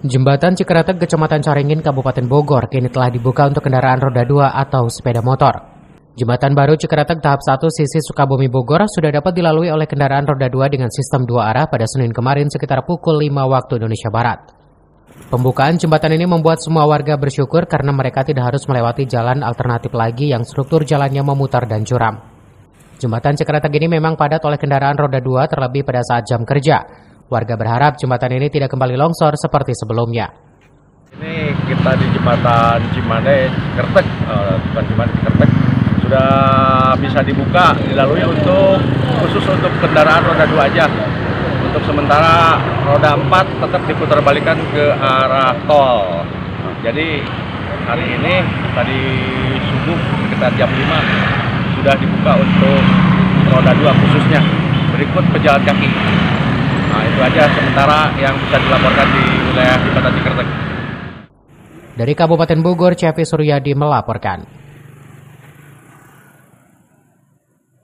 Jembatan Cikretek, Kecamatan Caringin, Kabupaten Bogor, kini telah dibuka untuk kendaraan roda 2 atau sepeda motor. Jembatan baru Cikretek tahap 1 sisi Sukabumi Bogor sudah dapat dilalui oleh kendaraan roda 2 dengan sistem dua arah pada Senin kemarin sekitar pukul 5 waktu Indonesia Barat. Pembukaan jembatan ini membuat semua warga bersyukur karena mereka tidak harus melewati jalan alternatif lagi yang struktur jalannya memutar dan curam. Jembatan Cikretek ini memang padat oleh kendaraan roda 2 terlebih pada saat jam kerja. Warga berharap jembatan ini tidak kembali longsor seperti sebelumnya. Ini kita di jembatan Cimande, Kertek, uh, bukan Cimande, Kertek, sudah bisa dibuka, dilalui untuk khusus untuk kendaraan roda dua aja. Untuk sementara roda 4 tetap diputar balikan ke arah tol. Jadi hari ini tadi subuh sekitar jam 5 sudah dibuka untuk roda dua khususnya. Berikut pejalan kaki. Nah itu aja sementara yang bisa dilaporkan di wilayah Jembatan Cikertek. Dari Kabupaten Bogor, Cepi Suryadi melaporkan.